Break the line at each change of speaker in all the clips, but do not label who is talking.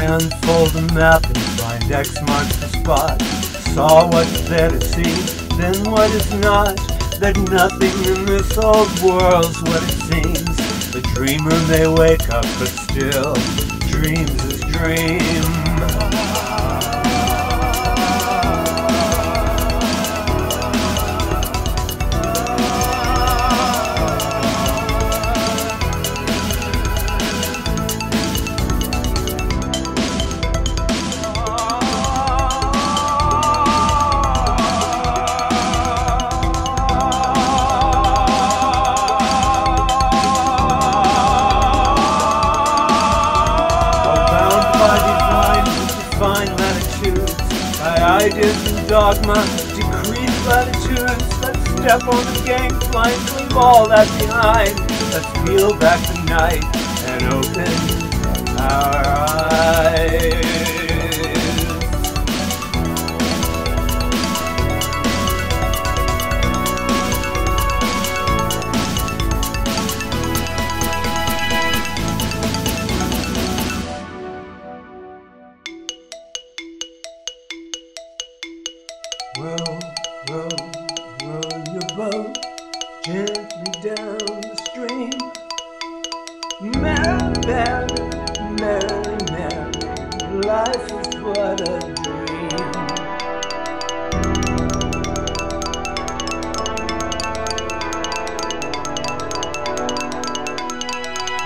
I unfold the map and find X marks the spot. Saw what's there to see, then what is not. That nothing in this old world's what it seems. The dreamer may wake up, but still dreams his dream. Ideas and dogma, decreed latitudes. Let's step on the gangplank, leave all that behind. Let's peel back the night and open our eyes. Row, row, row your boat gently down the stream. Merrily, merrily, merrily, merrily, life is but a dream.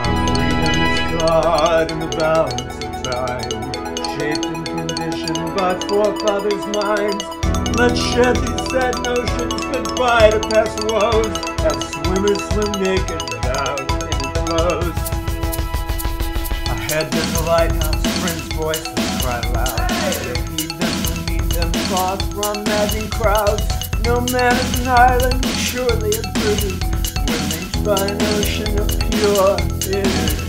Our freedom is caught in the balance of time, shaped and conditioned by forefathers' minds. Let's shed these sad notions goodbye to past woes. Have swimmers swim naked without any clothes. Ahead there's a lighthouse, friends' voices cry loud. They heed them and meet them far from nagging crowds. No man is an island, surely a British. We're linked by an ocean of pure energy.